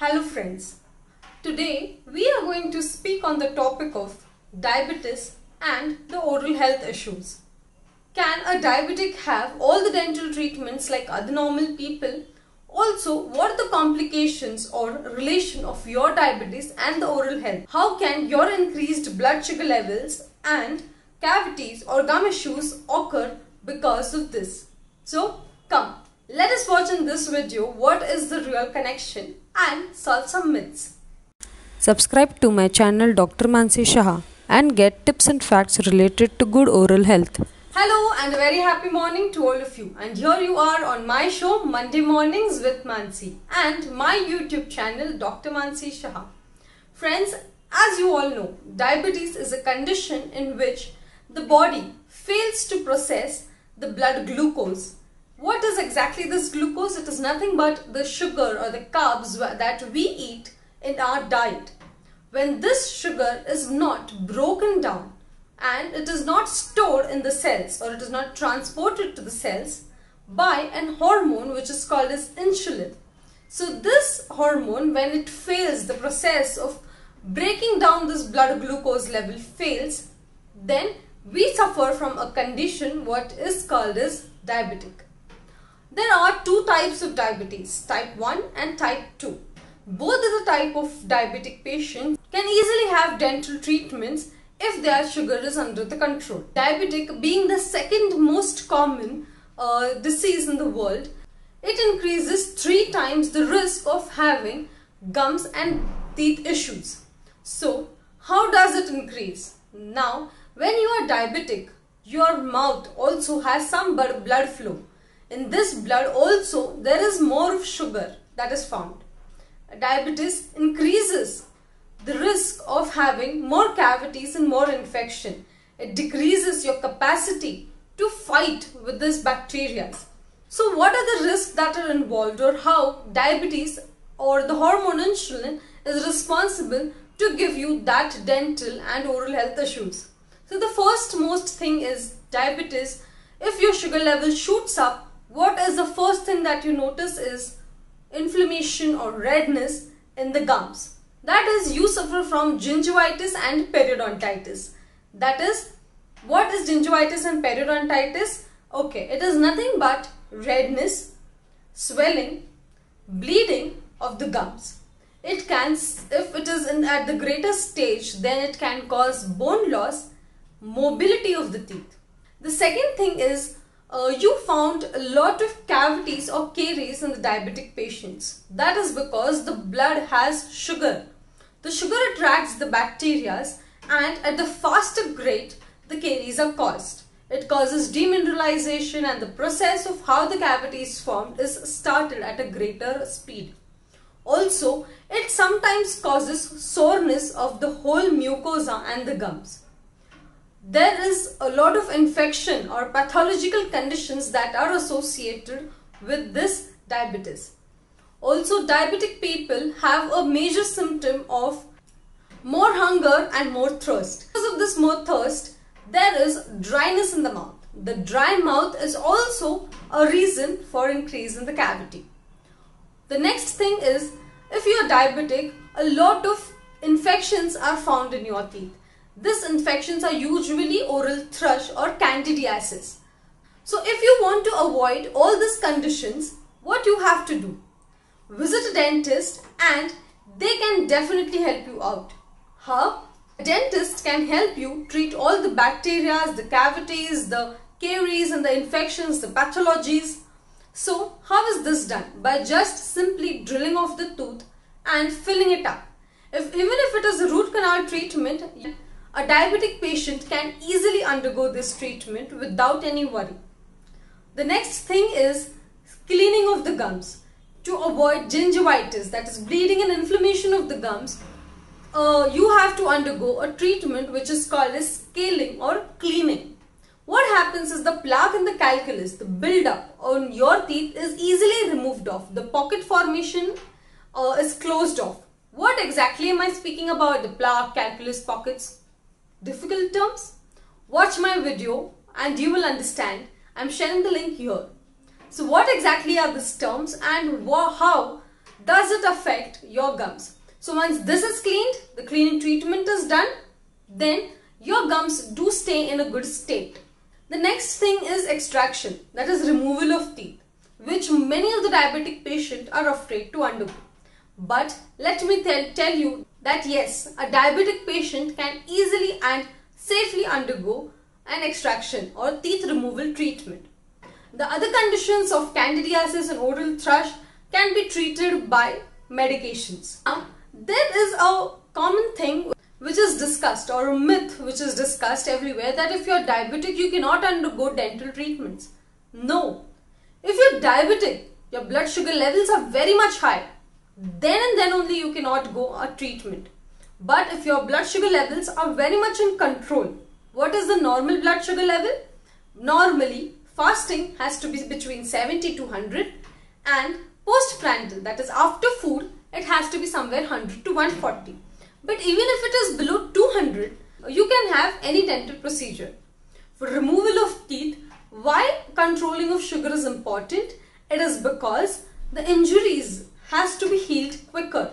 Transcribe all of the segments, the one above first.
Hello friends. Today we are going to speak on the topic of diabetes and the oral health issues. Can a diabetic have all the dental treatments like other normal people? Also, what are the complications or relation of your diabetes and the oral health? How can your increased blood sugar levels and cavities or gum issues occur because of this? So, come, let us watch in this video what is the real connection and solve some myths. Subscribe to my channel Dr. Mansi Shah and get tips and facts related to good oral health. Hello and a very happy morning to all of you. And here you are on my show Monday Mornings with Mansi and my YouTube channel Dr. Mansi Shah. Friends, as you all know, diabetes is a condition in which the body fails to process the blood glucose. What is exactly this glucose? It is nothing but the sugar or the carbs that we eat in our diet. When this sugar is not broken down and it is not stored in the cells or it is not transported to the cells by an hormone which is called as insulin. So this hormone when it fails the process of breaking down this blood glucose level fails then we suffer from a condition what is called as diabetic. There are two types of diabetes type 1 and type 2. Both of the type of diabetic patients can easily have dental treatments if their sugar is under the control. Diabetic being the second most common uh, disease in the world, it increases three times the risk of having gums and teeth issues. So, how does it increase? Now, when you are diabetic, your mouth also has some blood flow. In this blood also, there is more of sugar that is found. Diabetes increases the risk of having more cavities and more infection. It decreases your capacity to fight with these bacteria. So what are the risks that are involved or how diabetes or the hormone insulin is responsible to give you that dental and oral health issues. So the first most thing is diabetes. If your sugar level shoots up, what is the first thing that you notice is inflammation or redness in the gums. That is, you suffer from gingivitis and periodontitis. That is, what is gingivitis and periodontitis? Okay, it is nothing but redness, swelling, bleeding of the gums. It can, if it is in, at the greater stage, then it can cause bone loss, mobility of the teeth. The second thing is uh, you found a lot of cavities or caries in the diabetic patients. That is because the blood has sugar. The sugar attracts the bacteria and at the faster rate the caries are caused. It causes demineralization and the process of how the cavity is formed is started at a greater speed. Also, it sometimes causes soreness of the whole mucosa and the gums there is a lot of infection or pathological conditions that are associated with this diabetes. Also, diabetic people have a major symptom of more hunger and more thirst. Because of this more thirst, there is dryness in the mouth. The dry mouth is also a reason for increase in the cavity. The next thing is, if you are diabetic, a lot of infections are found in your teeth. These infections are usually oral thrush or candidiasis. So if you want to avoid all these conditions, what you have to do? Visit a dentist and they can definitely help you out. How? A dentist can help you treat all the bacteria, the cavities, the caries and the infections, the pathologies. So how is this done? By just simply drilling off the tooth and filling it up. If, even if it is a root canal treatment, a diabetic patient can easily undergo this treatment without any worry. The next thing is cleaning of the gums. To avoid gingivitis, that is bleeding and inflammation of the gums, uh, you have to undergo a treatment which is called as scaling or cleaning. What happens is the plaque in the calculus, the buildup on your teeth is easily removed off. The pocket formation uh, is closed off. What exactly am I speaking about? The plaque, calculus, pockets? Difficult terms? Watch my video and you will understand. I'm sharing the link here. So what exactly are these terms and how does it affect your gums. So once this is cleaned, the cleaning treatment is done, then your gums do stay in a good state. The next thing is extraction, that is removal of teeth, which many of the diabetic patients are afraid to undergo. But let me tell, tell you that yes, a diabetic patient can easily and safely undergo an extraction or teeth removal treatment. The other conditions of candidiasis and oral thrush can be treated by medications. Now, there is a common thing which is discussed or a myth which is discussed everywhere that if you're diabetic you cannot undergo dental treatments. No. If you're diabetic, your blood sugar levels are very much high. Then and then only you cannot go a treatment. But if your blood sugar levels are very much in control, what is the normal blood sugar level? Normally, fasting has to be between 70 to 100 and postprandial that is after food it has to be somewhere 100 to 140. But even if it is below 200, you can have any dental procedure. For removal of teeth, why controlling of sugar is important? It is because the injuries has to be healed quicker.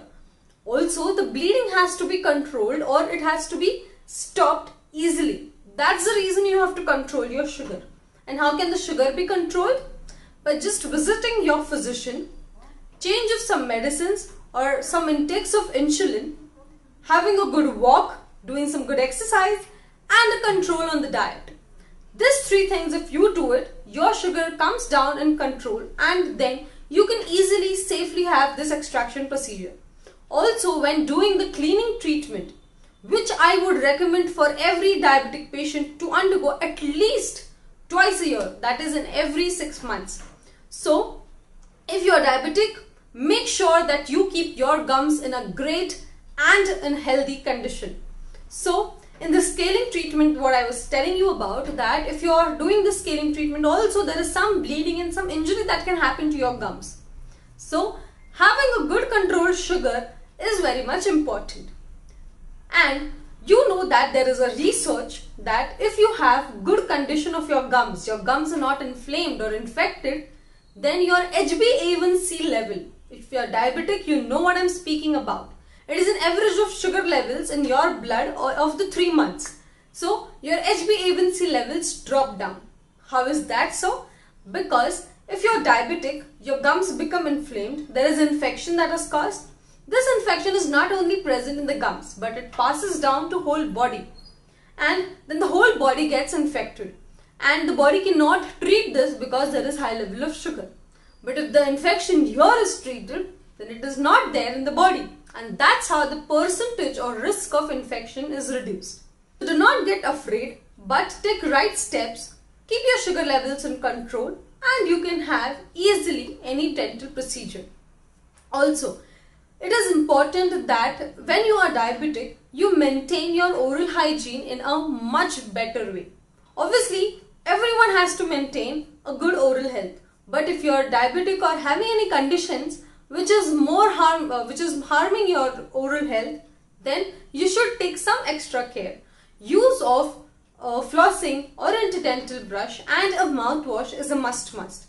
Also, the bleeding has to be controlled or it has to be stopped easily. That's the reason you have to control your sugar. And how can the sugar be controlled? By just visiting your physician, change of some medicines or some intakes of insulin having a good walk, doing some good exercise, and a control on the diet. These three things, if you do it, your sugar comes down in control and then you can easily, safely have this extraction procedure. Also, when doing the cleaning treatment, which I would recommend for every diabetic patient to undergo at least twice a year, that is in every six months. So, if you are diabetic, make sure that you keep your gums in a great and in healthy condition. So in the scaling treatment what I was telling you about that if you are doing the scaling treatment also there is some bleeding and some injury that can happen to your gums. So having a good controlled sugar is very much important. And you know that there is a research that if you have good condition of your gums, your gums are not inflamed or infected, then your HbA1c level, if you are diabetic, you know what I'm speaking about it is an average of sugar levels in your blood of the 3 months. So your HbA1c levels drop down. How is that so? Because if you're diabetic, your gums become inflamed, there is infection that is caused. This infection is not only present in the gums, but it passes down to whole body. And then the whole body gets infected. And the body cannot treat this because there is high level of sugar. But if the infection here is treated, then it is not there in the body and that's how the percentage or risk of infection is reduced. So do not get afraid but take right steps, keep your sugar levels in control and you can have easily any dental procedure. Also, it is important that when you are diabetic, you maintain your oral hygiene in a much better way. Obviously, everyone has to maintain a good oral health. But if you are diabetic or having any conditions, which is more harm uh, which is harming your oral health then you should take some extra care. Use of uh, flossing or interdental brush and a mouthwash is a must must.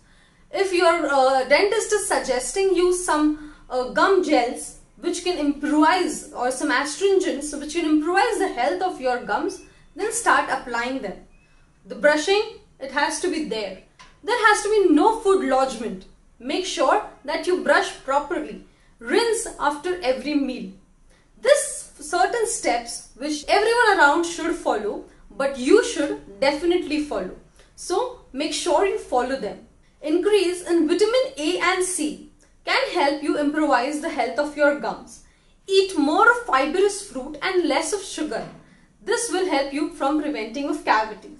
If your uh, dentist is suggesting use some uh, gum gels which can improvise or some astringents which can improvise the health of your gums then start applying them. The brushing it has to be there. There has to be no food lodgement Make sure that you brush properly. Rinse after every meal. This certain steps which everyone around should follow but you should definitely follow. So make sure you follow them. Increase in vitamin A and C can help you improvise the health of your gums. Eat more of fibrous fruit and less of sugar. This will help you from preventing of cavities.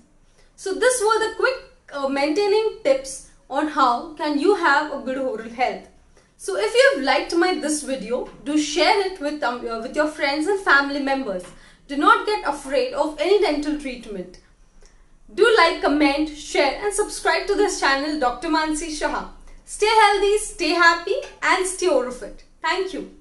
So this were the quick uh, maintaining tips on how can you have a good oral health. So if you have liked my this video, do share it with, um, with your friends and family members. Do not get afraid of any dental treatment. Do like, comment, share and subscribe to this channel Dr. Mansi Shah. Stay healthy, stay happy and stay oral. Thank you.